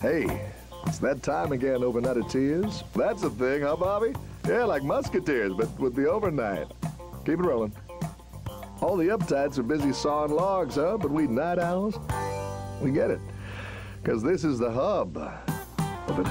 Hey, it's that time again—overnighteers. That's a thing, huh, Bobby? Yeah, like musketeers, but with the overnight. Keep it rolling. All the uptights are busy sawing logs, huh? But we night owls, we get it. Because this is the hub of it